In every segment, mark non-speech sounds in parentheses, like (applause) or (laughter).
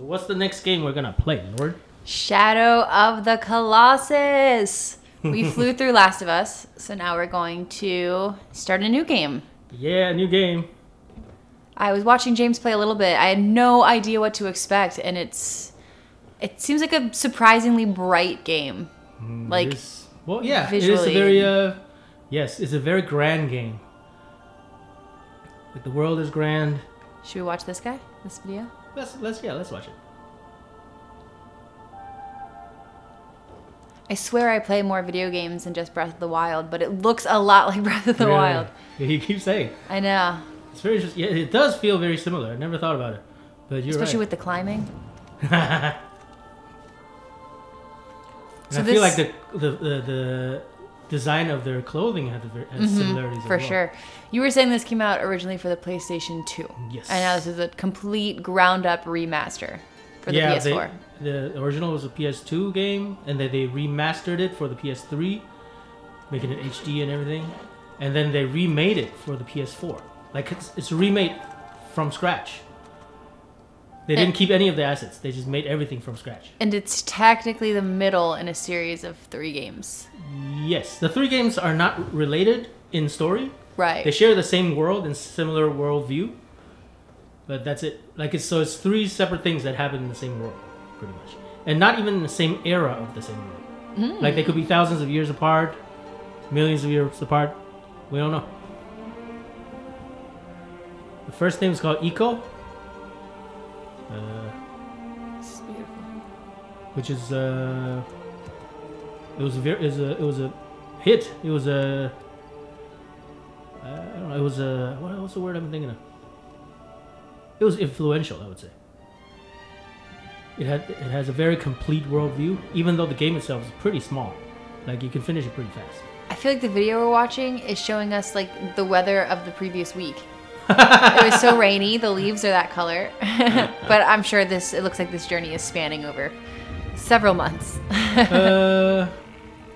So what's the next game we're gonna play, Lord? Shadow of the Colossus. We (laughs) flew through Last of Us, so now we're going to start a new game. Yeah, new game. I was watching James play a little bit. I had no idea what to expect, and it's it seems like a surprisingly bright game. Like It is- well, yeah, it is a very uh, yes, it's a very grand game. Like the world is grand. should we watch this guy? This video? Let's let's yeah, let's watch it. I swear I play more video games than just Breath of the Wild, but it looks a lot (laughs) like Breath of the Really. Wild. Yeah, you keep saying I know. it's very. Yeah, it does feel very similar. I never thought about it, but you're Especially right. with the climbing. (laughs) So I feel like the, the the the design of their clothing has, has similarities Mm-hmm. For well. sure. You were saying this came out originally for the PlayStation 2. Yes. And now this is a complete ground up remaster for the yeah, PS4. They, the original was a PS2 game, and then they remastered it for the PS3, making it HD and everything, and then they remade it for the PS4. Like it's, it's remade from scratch. They didn't And- keep any of the assets. They just made everything from scratch. And it's technically the middle in a series of three games. Yes, the three games are not related in story. Right. They share the same world and similar worldview, but that's it. Like it's so it's three separate things that happen in the same world, pretty much, and not even in the same era of the same world. Hmm. Like they could be thousands of years apart, millions of years apart. We don't know. The first name is called Ico, uh, This is beautiful. which is uh, it was a very, it was a it was a hit. It was a I don't know. It was a what what's the word I'm thinking of? It was influential, I would say. It had it has a very complete worldview, even though the game itself is pretty small. Like you can finish it pretty fast. I feel like the video we're watching is showing us like the weather of the previous week. It was so rainy, the leaves are that color. (laughs) but I'm sure this it looks like this journey is spanning over several months. uh,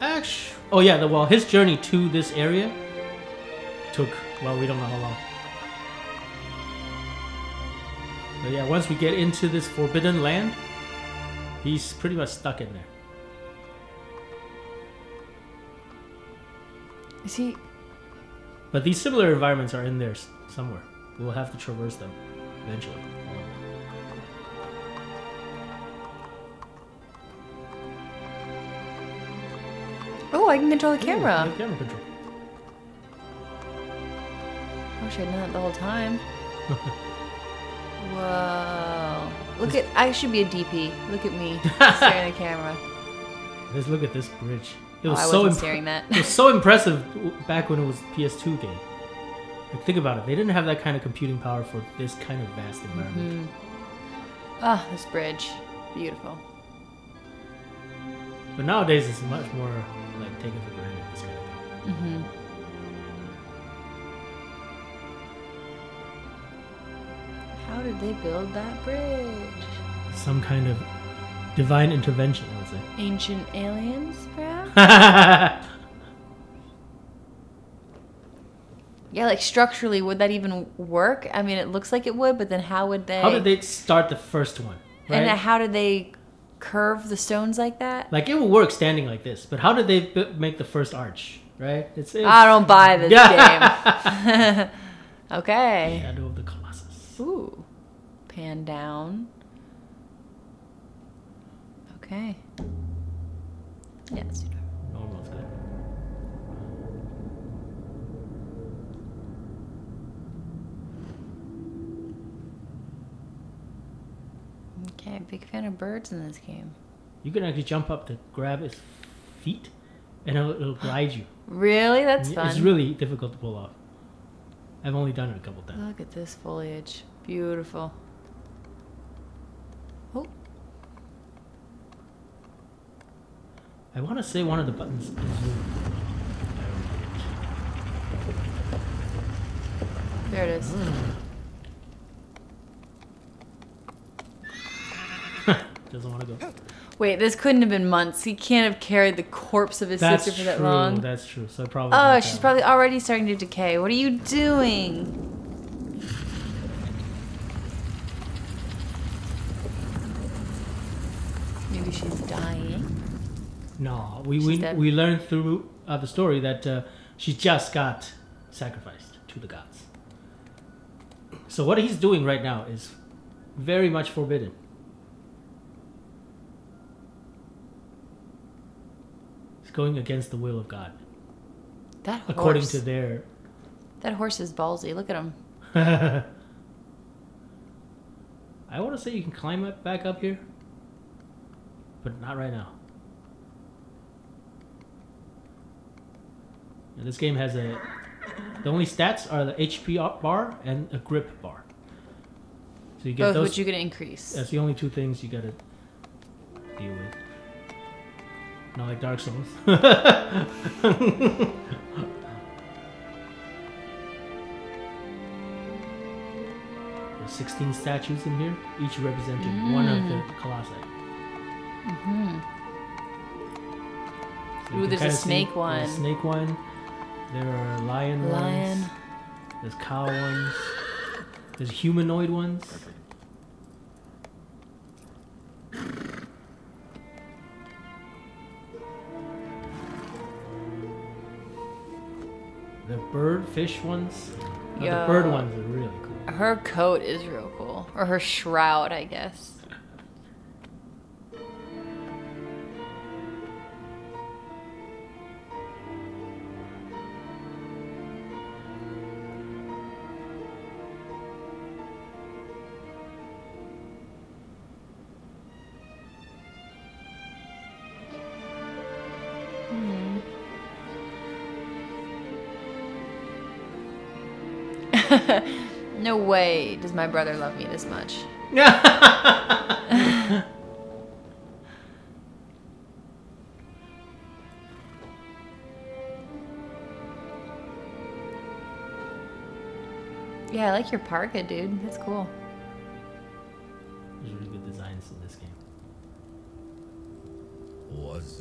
actually, oh yeah. The, well, his journey to this area took well, we don't know how long. But yeah, once we get into this forbidden land, he's pretty much stuck in there. is he But these similar environments are in there somewhere. We'll have to traverse them eventually. Oh, I can control the Ooh, camera. yeah, camera control. I wish I'd known that the whole time. (laughs) Whoa. Look at I should be a DP. Look at me (laughs) staring at the camera. Let's look at this bridge. It Oh, was I so staring that. it was so impressive back when it was PS2 game. Like think about it. They didn't have that kind of computing power for this kind of vast environment. Oh, this bridge. Beautiful. But nowadays it's much more like taken for granted. This kind of thing. Mm-hmm. How did they build that bridge? Some kind of divine intervention, I would say. Ancient aliens, perhaps? (laughs) yeah, like structurally, would that even work? I mean, it looks like it would, but then how would they? How did they start the first one? Right? And how did they curve the stones like that? like it would work standing like this, but how did they b- make the first arch? Right? It's, it's I don't buy this game. (laughs) (laughs) okay. Shadow of the Colossus. Ooh. Pan down. Okay. Yeah, let's do that. Normal is good. Okay, big fan of birds in this game. You can actually jump up to grab his feet, and it'll, it'll (gasps) glide you. Really? That's fun. It's really difficult to pull off. I've only done it a couple times. Look at this foliage. Beautiful. Oh, I want to say one of the buttons. is there it is. Mm. doesn't want to go. Wait, this couldn't have been months. He can't have carried the corpse of his That's sister for that true. long. That's true. So probably. Oh, she's probably already starting to decay. What are you doing? Maybe she's dying. No, we She's we, dead. we learned through uh, the story that uh, she just got sacrificed to the gods. So what he's doing right now is very much forbidden. Going against the will of God, That horse. according to their. That horse is ballsy. Look at him. (laughs) I want to say you can climb it back up here, but not right now. And this game has a. The only stats are the HP up bar and a grip bar. So you get Both those. which you can increase. that's the only two things you gotta deal with. Not like Dark Souls. (laughs) There's 16 statues in here, each representing one of the colossi. Mm-hmm. So Ooh, there's a see- snake there's one. a snake one. There are lion, Lion. ones. There's cow ones. There's humanoid ones. The bird fish ones. Oh, the bird ones are really cool. Her coat is real cool. Or her shroud, I guess. (laughs) no way does my brother love me this much. (laughs) Yeah, I like your parka, dude. That's cool. There's really good designs in this game. was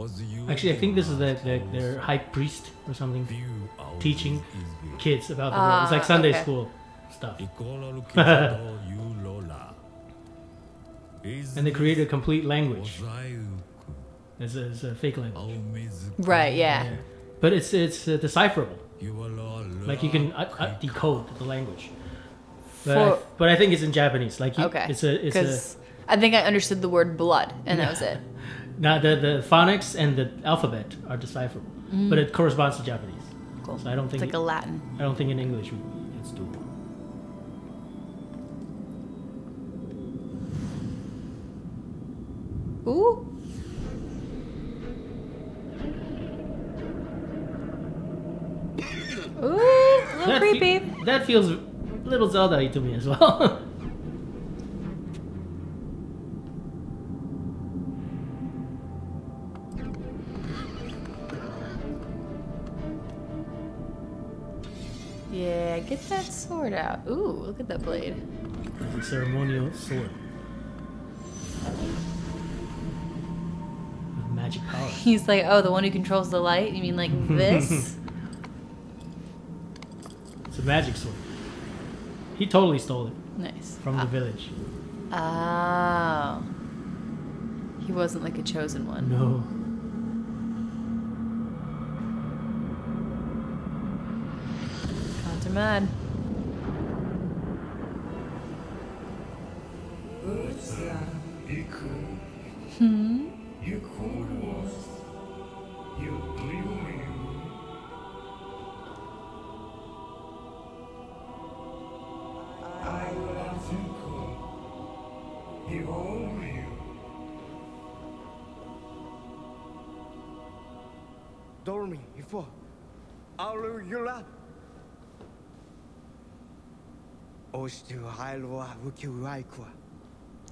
Was you Actually, I think this is the, the, their high priest or something teaching kids about the world. It's like Ah, Sunday okay. school stuff. and (laughs) And they created a complete language. It's a, it's a fake language. Right, yeah. But it's it's uh, decipherable. Like you can uh, uh, uh, decode the language. But, I, but I think it's in Japanese. Like you, Okay. it's a it's a Because I think I understood the word blood, and that was it. Now the the phonics and the alphabet are decipherable, mm. but it corresponds to Japanese. Cool. So I don't It's think like a Latin. I don't think in English it's doable. Ooh. (laughs) Ooh, a little That fe- creepy. that feels a little Zelda to me as well. (laughs) get that sword out. Ooh, look at that blade. the ceremonial sword with magic power. (laughs) He's like, oh, the one who controls the light? You mean like (laughs) this? It's a magic sword. He totally stole it nice. from the ah. village. Oh. He wasn't like a chosen one. No. Gods mad. Hmm?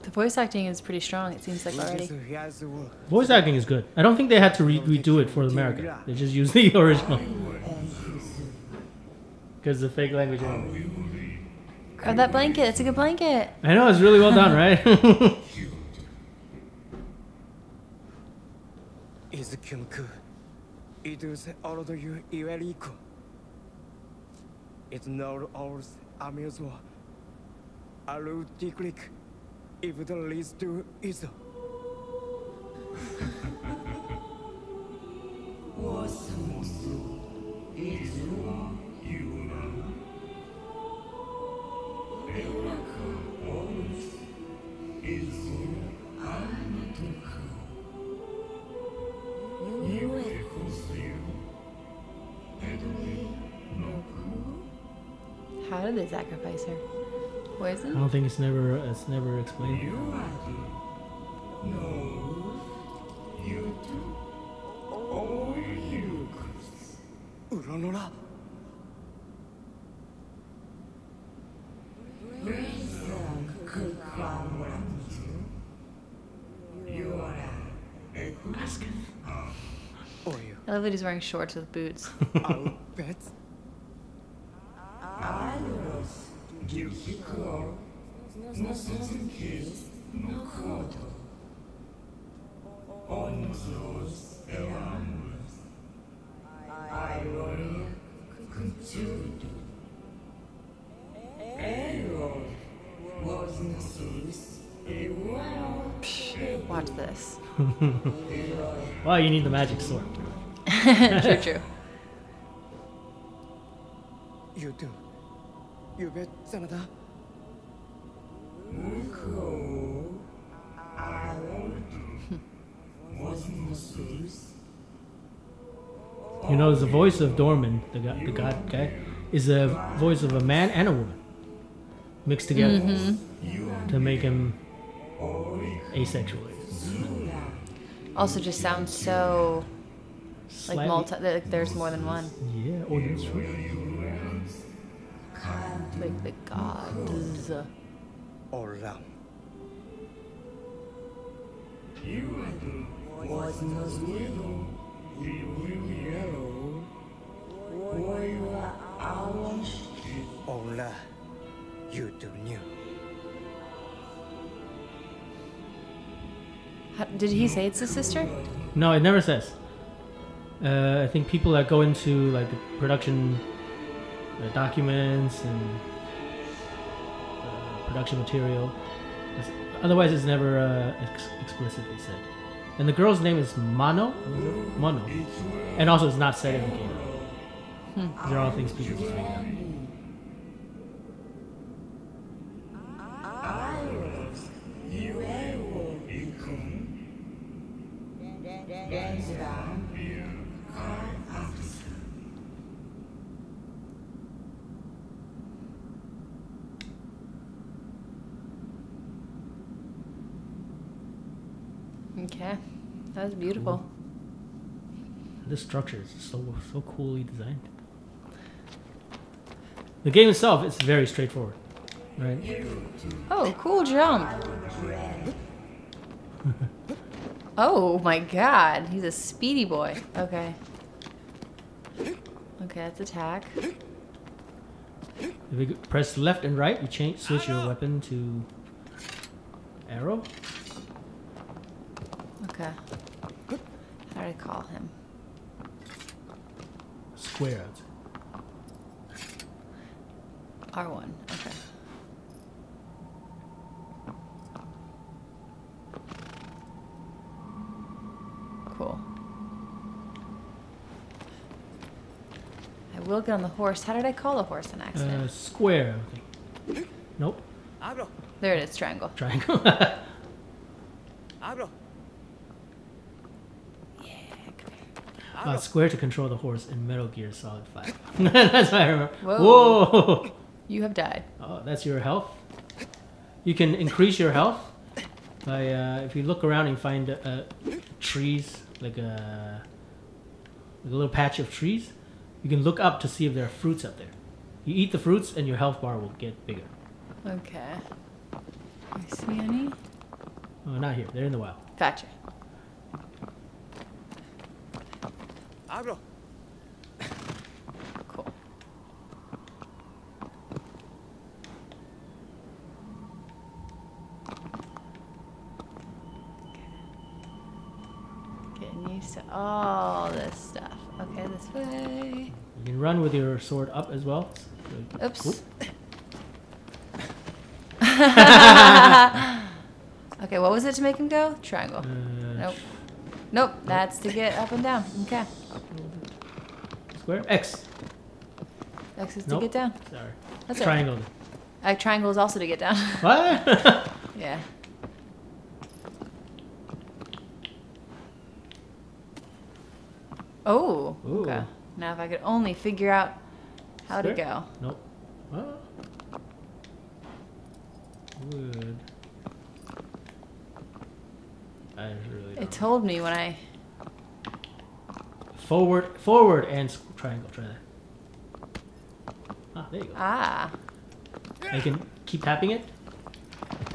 The voice acting is pretty strong. It seems like already. Here's the world. Voice acting is good. I don't think they had to re- redo it for America. They just used the (laughs) original. Because the fake language. Oh, that blanket. It's a good blanket. I know it's really well done, (laughs) right? (laughs) Will click if it leads to Iso. How did they sacrifice her? I don't think it's never it's never explained. Uranora. Oh, you. Too or you could run or love. You are a mask or you I love that he's wearing shorts with boots. (laughs) I'll bet. Watch this. (laughs) Well, you need the magic sword. (laughs) true, true. You do. You bet, Sanada. You know, it's the voice of Dormin, the god, the god guy, is the voice of a man and a woman mixed together mm-hmm. to make him asexual. Also, just sounds so like multi. Like there's more than one. Yeah, oh, that's true. Like the gods. All around. Ola, you do new. Did he say it's his sister? No, it never says. Uh, I think people that go into like the production uh, documents and production material. Otherwise, it's never uh, ex- explicitly said. And the girl's name is Mano. Mono. And also, it's not said in the game. These are all things people just figured out. Beautiful. This structure is so so coolly designed. The game itself is very straightforward, right? Oh, cool jump. oh my god, he's a speedy boy. Okay. Okay, that's attack. If you press left and right, you change switch your weapon to arrow. Okay. How do I call him? Square. R1. Okay. Cool. I will get on the horse. How did I call the horse on accident? Uh, square. I. Nope. There it is, triangle. Triangle. (laughs) uh, square to control the horse in Metal Gear Solid 5. (laughs) (laughs) that's what I remember. Whoa. Whoa. You have died. Oh, that's your health. You can increase your health by uh, if you look around and find uh, trees like a like a little patch of trees. You can look up to see if there are fruits up there. You eat the fruits, and your health bar will get bigger. Okay. I see any? Oh, not here. They're in the wild. Gotcha. Agro. Cool. Getting used to all this stuff. Okay, this way. You can run with your sword up as well. Oops. Oop. (laughs) okay, what was it to make him go? Triangle. Uh, Nope. Nope, that's to get up and down. Okay. Square X. X is to Nope. get down. Sorry. That's it. Triangle. Uh, triangle is also to get down. (laughs) What? (laughs) yeah. Oh, Ooh. okay. Now if I could only figure out how to go. nope. What? Wood. I really. It told me when I. Forward, forward, and triangle. Try that. Ah, there you go. Ah. I can keep tapping it.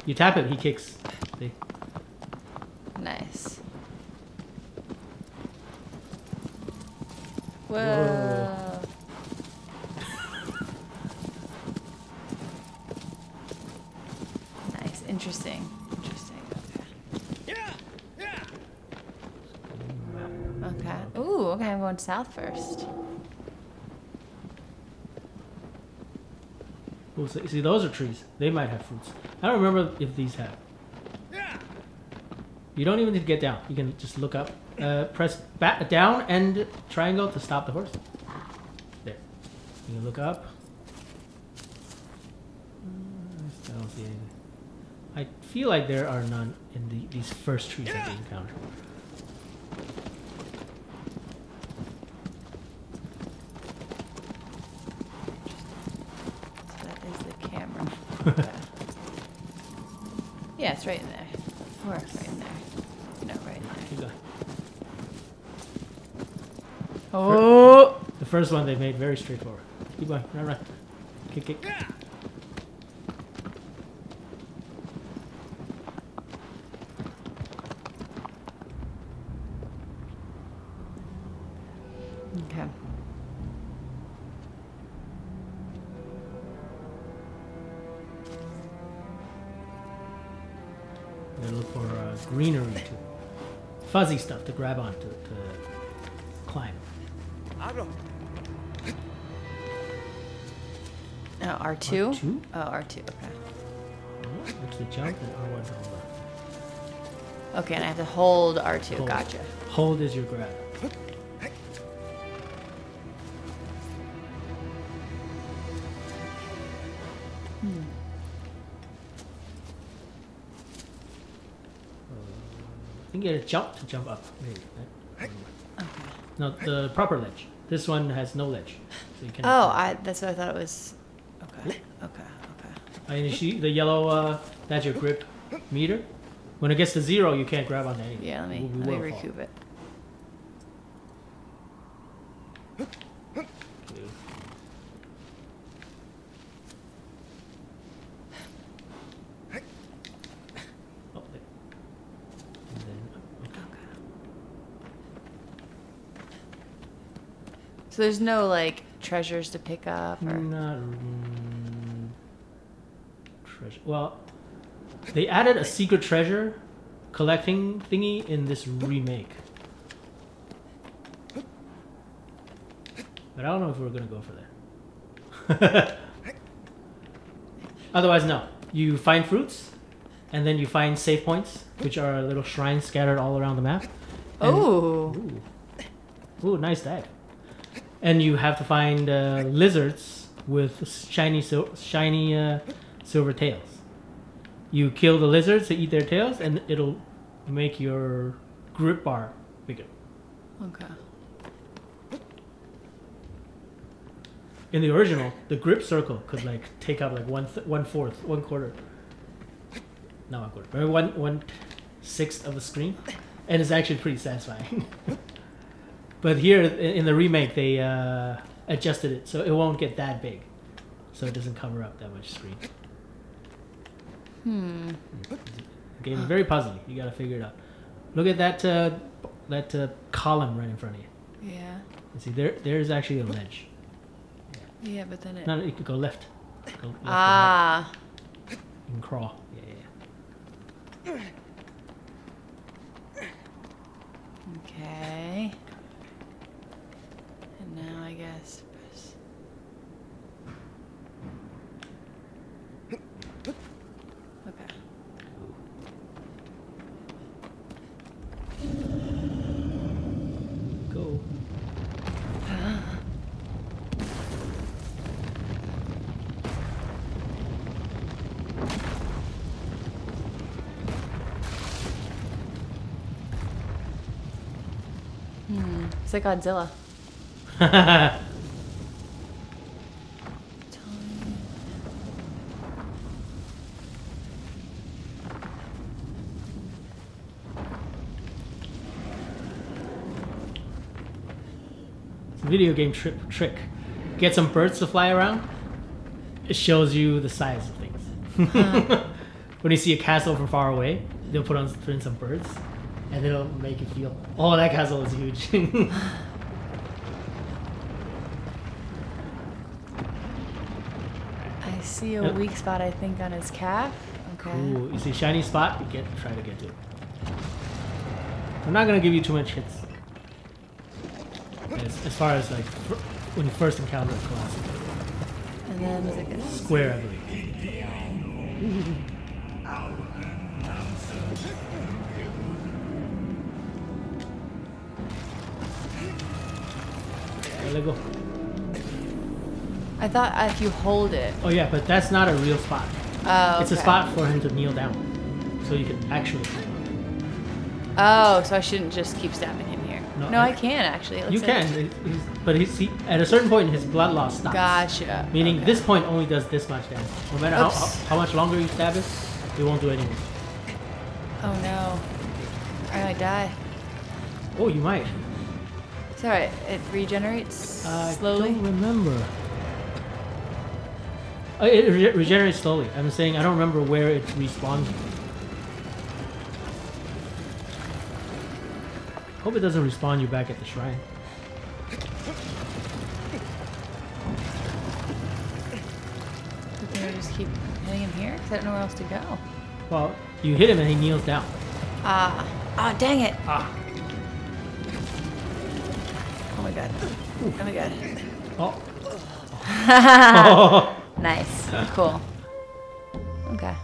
You tap it, he kicks. See? Nice. Whoa. Whoa. South first. See, those are trees. They might have fruits. I don't remember if these have. You don't even need to get down. You can just look up. Uh, press back down and triangle to stop the horse. There. You can look up. I don't see anything. I feel like there are none in the, these first trees that we encounter. So that is the camera. Okay. yeah, it's right in there. Of course. Right in there. No, right in there. Keep going. Oh! The first one they made very straightforward. Keep going. Run, run. Kick, kick. Okay. They look for uh, greenery to fuzzy stuff to grab on to, to climb. Oh, R2? R2? Oh, R2. Okay. Which the jump and R1 hold on. Okay, and I have to hold R2. Hold. Gotcha. Hold is your grab. I think you gotta jump to jump up. Maybe. right? Okay. No, the proper ledge. This one has no ledge, so you can. Oh, I, that's what I thought it was. Mean, you see the yellow. Uh, that's your grip meter. When it gets to zero, you can't grab on anything. Yeah, let me, let me recoup it. Oh, there. And then, okay. So there's no like treasures to pick up or. Not. Well, they added a secret treasure collecting thingy in this remake. But I don't know if we're gonna go for that. (laughs) Otherwise, no. You find fruits, and then you find save points, which are little shrines scattered all around the map. And- Oh. Ooh. Ooh, nice dive. And you have to find uh, lizards with shiny, sil- shiny uh, silver tails. You kill the lizards to eat their tails, and it'll make your grip bar bigger. Okay. In the original, the grip circle could like take up like one th- one fourth, one quarter. Not one quarter, maybe one one sixth of the screen, and it's actually pretty satisfying. (laughs) but here in in the remake, they uh, adjusted it so it won't get that big, so it doesn't cover up that much screen. Hmm. The game is very puzzly. You gotta figure it out. Look at that uh, that uh, column right in front of you. Yeah. You see, there there's actually a ledge. Yeah, but then it. No, no, you could go left. Go left or right. ah. You can crawl. Yeah, yeah, yeah. Okay. And now I guess. press- Okay. Go. Hmm. It's like Godzilla. It's (laughs) a video game tri- trick. Get some birds to fly around. It shows you the size of things. (laughs) when you see a castle from far away, they'll put on put in some birds, and it'll make you feel, oh, that castle is huge. (laughs) I see a Yep. weak spot, I think, on his calf. Okay. Ooh, you see a shiny spot? You get try to get to it. I'm not gonna give you too much hits. As, as far as like when you first encounter a class, And then was it good? square, I believe. (laughs) They go. I thought if you hold it. Oh yeah, but that's not a real spot. Oh. It's a spot for him to kneel down, so you can actually. Oh, so I shouldn't just keep stabbing him here. No, No, I- I can actually. You like- can, he's, but he's, he, at a certain point his blood loss stops. Gotcha. Meaning Okay. this point only does this much damage. No matter how, how, how much longer you stab it, it won't do anything. Oh no. I might die. Oh, you might. Alright. It regenerates I slowly. I don't remember. Uh, it re- regenerates slowly. I'm saying I don't remember where it respawns. Hope it doesn't respawn you back at the shrine. Thing I just keep hitting him here because I don't know where else to go. Well, you hit him and he kneels down. Ah. Ah, dang it. Ah. God. Oh my god. Oh. Nice. Cool. Okay.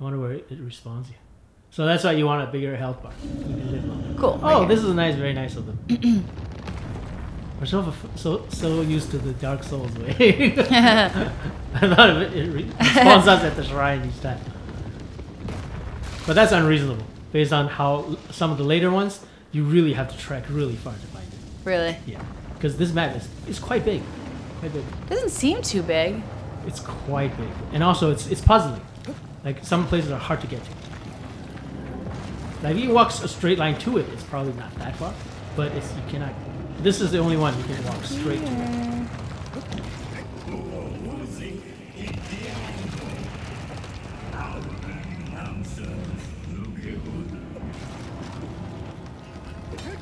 I wonder where it, responds respawns you. So that's why you want a bigger health bar. You can live longer. Cool. Oh, right this is nice, very nice of them. (clears throat) We're so so so used to the Dark Souls way. (laughs) (laughs) I thought of it, it re- spawns us at the shrine each time. But that's unreasonable, based on how some of the later ones you really have to trek really far to find. Really? Yeah, because this map is is quite big, quite big. Doesn't seem too big. It's quite big, and also it's it's puzzling. Like some places are hard to get to. Like if you walk a straight line to it, it's probably not that far, but it's you cannot. This is the only one you can walk straight to.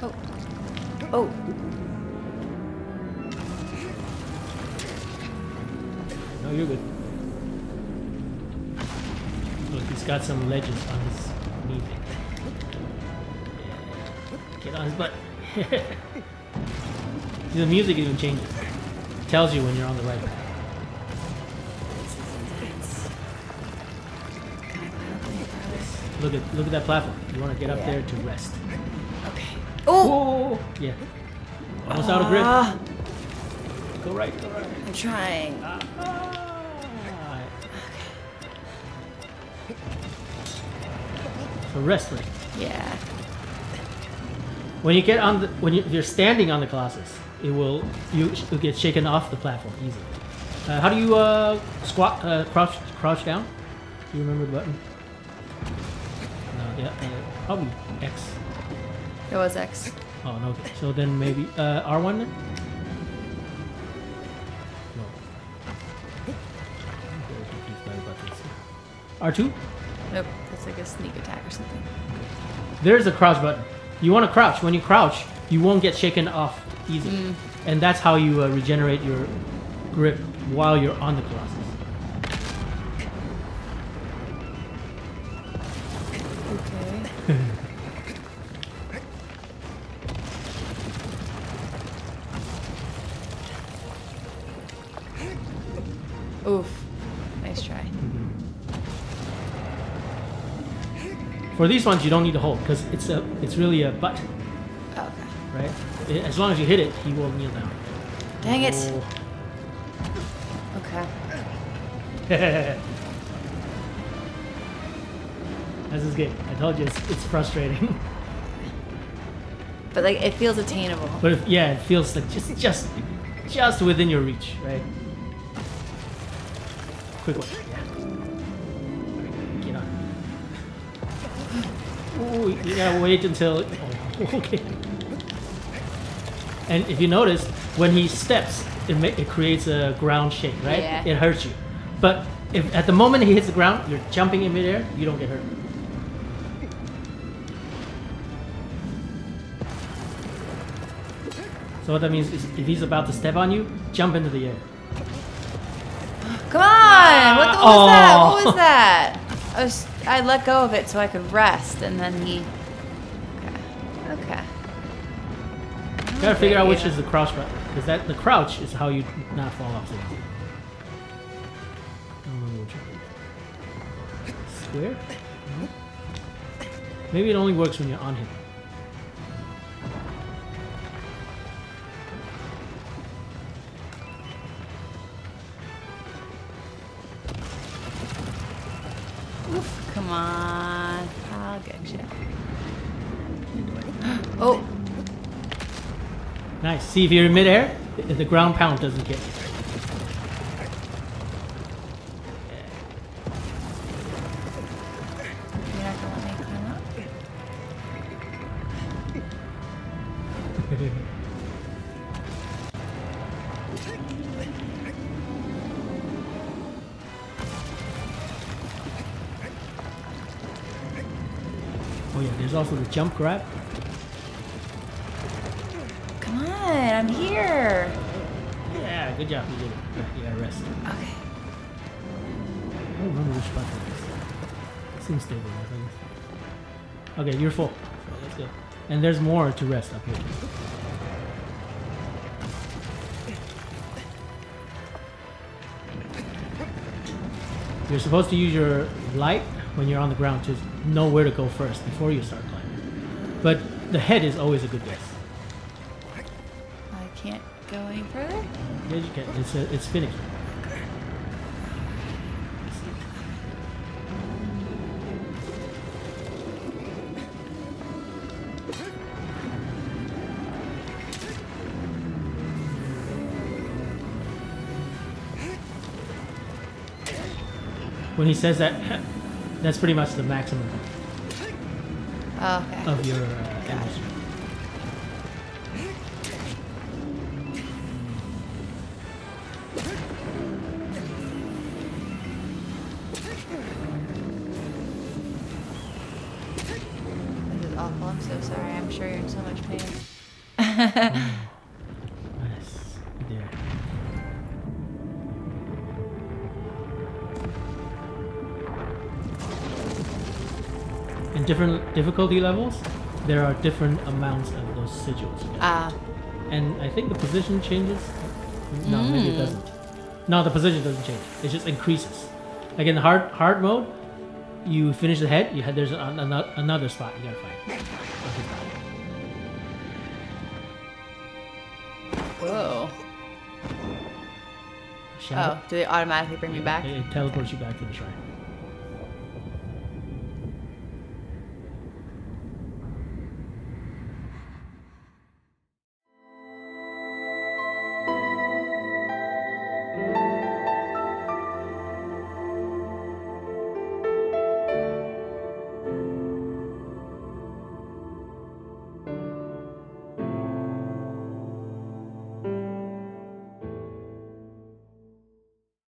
Oh. Oh. (laughs) the music even changes. Tells you when you're on the right path. Look at look at that platform. You want to get up Yeah. there to rest. Okay. Oh. Yeah. Almost out of grip. Ah, Go right, go right. I'm trying. Ah. So right. Yeah. When you get on the when you, you're standing on the Colossus, it will you will get shaken off the platform easily. Uh, how do you uh, squat uh, crouch crouch down? Do you remember the button? No, yeah, uh, probably X. It was X. Oh no. Okay. So then maybe uh, R one then. No. I'm very confused buttons. R2. Nope, that's like a sneak attack or something. There's a crouch button. You want to crouch. When you crouch, you won't get shaken off easy, and that's how you uh, regenerate your grip while you're on the colossus. For these ones, you don't need to hold because it's a it's really a butt, Okay. right? I- As long as you hit it, he will kneel down. Dang it. Oh. Okay. This is good. I told you it's, it's frustrating, (laughs) But like it feels attainable. but if, yeah, it feels like just just just within your reach, right? Quick one, Oh, you gotta wait until. Oh, (laughs) okay. And if you notice, when he steps, it ma- it creates a ground shake, right? Yeah. It hurts you. But if at the moment he hits the ground, you're jumping in midair, you don't get hurt. So what that means is if he's about to step on you, jump into the air. Come on! What, the, what was that? What was (laughs) that? I was I let go of it so I could rest, and then he. Okay. Okay. Gotta figure out which is the crouch button, because that the crouch is how you not fall off. Easy. I don't remember which one. Square? No. Maybe it only works when you're on him. Nice. See if you're in midair, the, ground pound doesn't get (laughs) you. Oh yeah, there's also the jump grab. I'm here. Yeah, good job. You did it. You gotta rest. Okay. I don't remember which button it is. It seems stable, I think. Okay, you're full. So let's go. And there's more to rest up here. You're supposed to use your light when you're on the ground to know where to go first before you start climbing. But the head is always a good guess. Can't go any further. Yeah, you can. It's, uh, it's finicky. When he says that, that's pretty much the maximum Oh, okay. of your uh, In different difficulty levels, there are different amounts of those sigils. Ah, And I think the position changes. No, maybe it doesn't. No, the position doesn't change. It just increases. Like in hard hard mode, you finish the head. You had there's an, an, another spot you gotta find. whoa. Oh, do they automatically bring me back? It, it teleports you back to the shrine.